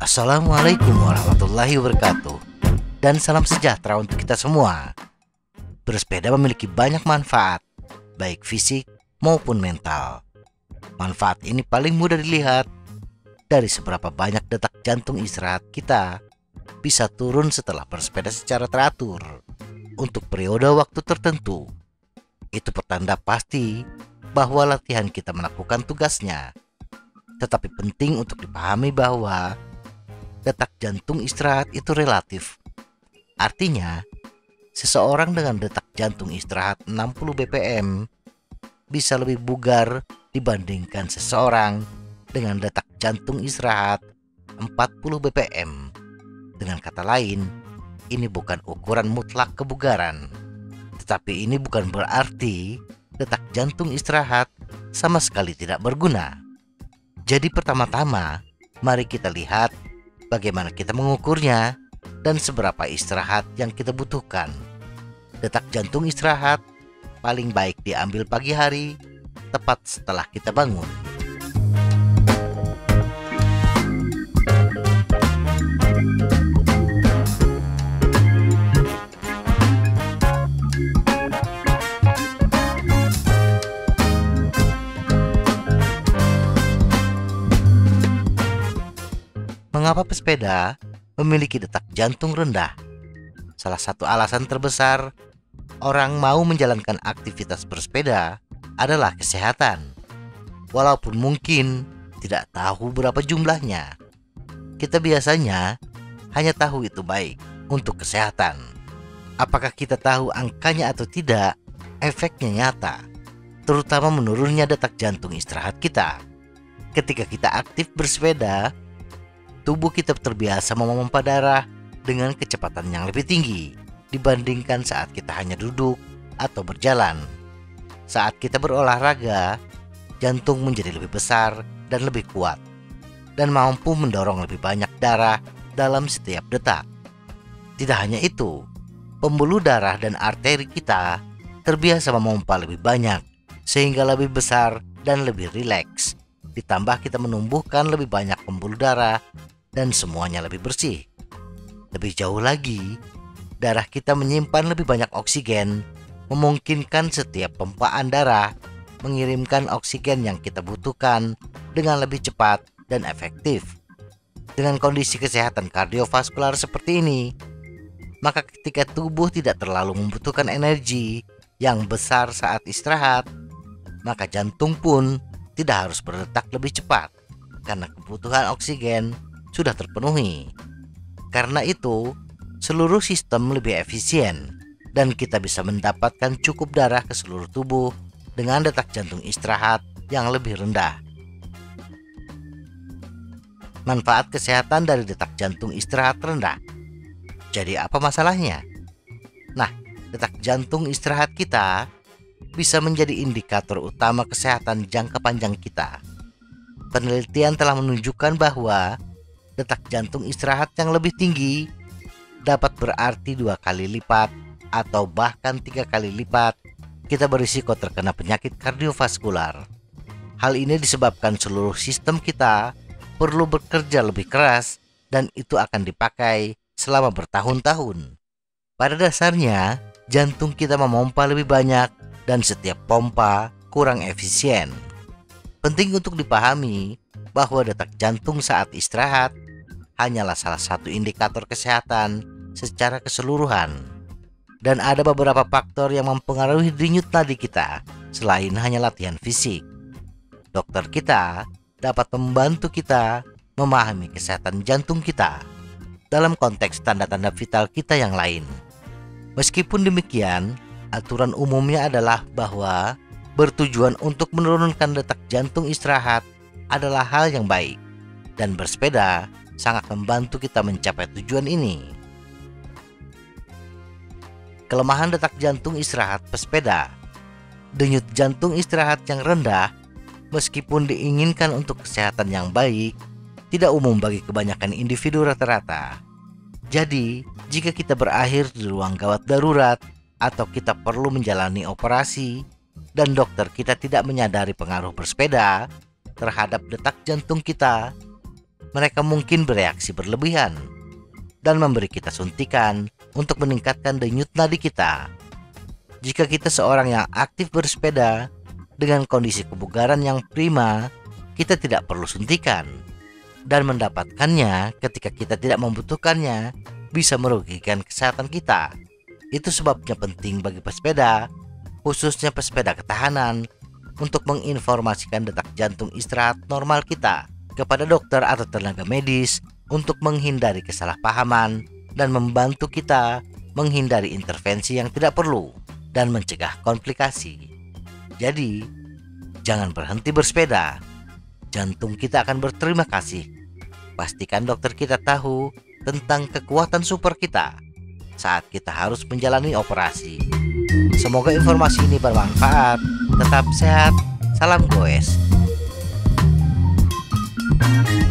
Assalamualaikum warahmatullahi wabarakatuh Dan salam sejahtera untuk kita semua. Bersepeda memiliki banyak manfaat Baik fisik maupun mental. Manfaat ini paling mudah dilihat Dari seberapa banyak detak jantung istirahat kita Bisa turun setelah bersepeda secara teratur Untuk periode waktu tertentu. Itu pertanda pasti bahwa latihan kita melakukan tugasnya tetapi penting untuk dipahami bahwa detak jantung istirahat itu relatif. Artinya, seseorang dengan detak jantung istirahat 60 BPM bisa lebih bugar dibandingkan seseorang dengan detak jantung istirahat 40 BPM. Dengan kata lain, ini bukan ukuran mutlak kebugaran. Tetapi ini bukan berarti detak jantung istirahat sama sekali tidak berguna. Jadi pertama-tama, mari kita lihat bagaimana kita mengukurnya, dan seberapa istirahat yang kita butuhkan. Detak jantung istirahat paling baik diambil pagi hari, tepat setelah kita bangun. Mengapa pesepeda memiliki detak jantung rendah? Salah satu alasan terbesar orang mau menjalankan aktivitas bersepeda adalah kesehatan. Walaupun mungkin tidak tahu berapa jumlahnya. Kita biasanya hanya tahu itu baik untuk kesehatan. Apakah kita tahu angkanya atau tidak, efeknya nyata, terutama menurunnya detak jantung istirahat kita. Ketika kita aktif bersepeda, tubuh kita terbiasa memompa darah dengan kecepatan yang lebih tinggi dibandingkan saat kita hanya duduk atau berjalan. Saat kita berolahraga, jantung menjadi lebih besar dan lebih kuat dan mampu mendorong lebih banyak darah dalam setiap detak. Tidak hanya itu, pembuluh darah dan arteri kita terbiasa memompa lebih banyak sehingga lebih besar dan lebih rileks. Ditambah kita menumbuhkan lebih banyak pembuluh darah dan semuanya lebih bersih. Lebih jauh lagi, darah kita menyimpan lebih banyak oksigen, memungkinkan setiap pempaan darah mengirimkan oksigen yang kita butuhkan dengan lebih cepat dan efektif. Dengan kondisi kesehatan kardiovaskular seperti ini, maka ketika tubuh tidak terlalu membutuhkan energi yang besar saat istirahat, maka jantung pun tidak harus berdetak lebih cepat karena kebutuhan oksigen sudah terpenuhi. Karena itu, seluruh sistem lebih efisien dan kita bisa mendapatkan cukup darah ke seluruh tubuh dengan detak jantung istirahat yang lebih rendah. Manfaat kesehatan dari detak jantung istirahat rendah. Jadi apa masalahnya? Nah, detak jantung istirahat kita bisa menjadi indikator utama kesehatan jangka panjang kita. Penelitian telah menunjukkan bahwa detak jantung istirahat yang lebih tinggi dapat berarti dua kali lipat atau bahkan tiga kali lipat kita berisiko terkena penyakit kardiovaskular. Hal ini disebabkan seluruh sistem kita perlu bekerja lebih keras dan itu akan dipakai selama bertahun-tahun. Pada dasarnya, jantung kita memompa lebih banyak dan setiap pompa kurang efisien. Penting untuk dipahami bahwa detak jantung saat istirahat hanyalah salah satu indikator kesehatan secara keseluruhan. Dan ada beberapa faktor yang mempengaruhi denyut nadi kita selain hanya latihan fisik. Dokter kita dapat membantu kita memahami kesehatan jantung kita dalam konteks tanda-tanda vital kita yang lain. Meskipun demikian, aturan umumnya adalah bahwa bertujuan untuk menurunkan detak jantung istirahat adalah hal yang baik dan bersepeda sangat membantu kita mencapai tujuan ini. Kelemahan detak jantung istirahat pesepeda. Denyut jantung istirahat yang rendah meskipun diinginkan untuk kesehatan yang baik, tidak umum bagi kebanyakan individu rata-rata. Jadi, jika kita berakhir di ruang gawat darurat atau kita perlu menjalani operasi, dan dokter kita tidak menyadari pengaruh bersepeda terhadap detak jantung kita, mereka mungkin bereaksi berlebihan dan memberi kita suntikan untuk meningkatkan denyut nadi kita. Jika kita seorang yang aktif bersepeda dengan kondisi kebugaran yang prima, kita tidak perlu suntikan. Dan mendapatkannya ketika kita tidak membutuhkannya bisa merugikan kesehatan kita. Itu sebabnya penting bagi pesepeda khususnya pesepeda ketahanan, untuk menginformasikan detak jantung istirahat normal kita kepada dokter atau tenaga medis untuk menghindari kesalahpahaman dan membantu kita menghindari intervensi yang tidak perlu dan mencegah komplikasi. Jadi, jangan berhenti bersepeda. Jantung kita akan berterima kasih. Pastikan dokter kita tahu tentang kekuatan super kita saat kita harus menjalani operasi. Semoga informasi ini bermanfaat. Tetap sehat. Salam goes. Thank you.